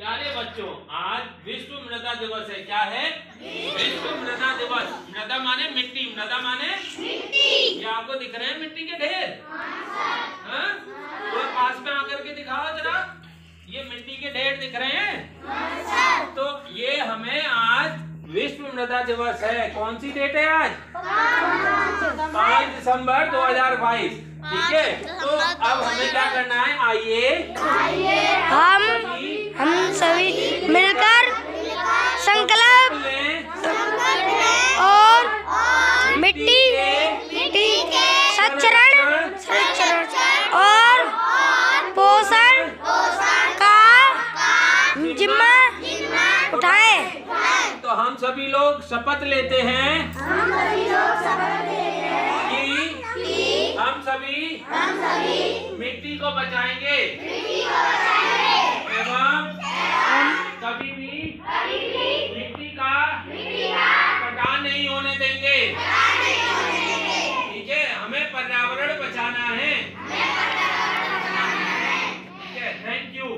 प्यारे बच्चों आज विश्व मृदा दिवस है। क्या है? विश्व मृदा दिवस। मृदा माने मिट्टी। मृदा माने मिट्टी। ये आपको दिख रहे हैं मिट्टी के ढेर? हाँ? थोड़ा पास में आकर के दिखाओ जरा। ये मिट्टी के ढेर दिख रहे हैं? तो ये हमें आज विश्व मृदा दिवस है। कौन सी डेट है आज? पाँच दिसंबर 2022 ठीक है? तो अब हमें क्या करना है? आइए हम सभी हम सभी मिलकर संकल्प लें और मिट्टी के मिट्टी संचरण संचरण और पोषण का जिम्मा। उठाए। तो हम सभी लोग शपथ लेते हैं कि हम सभी मिट्टी को बचाएँगे। एवं कभी भी मिट्टी का कटान नहीं होने देंगे। ठीक है? हमें पर्यावरण बचाना है। ठीक है? Thank you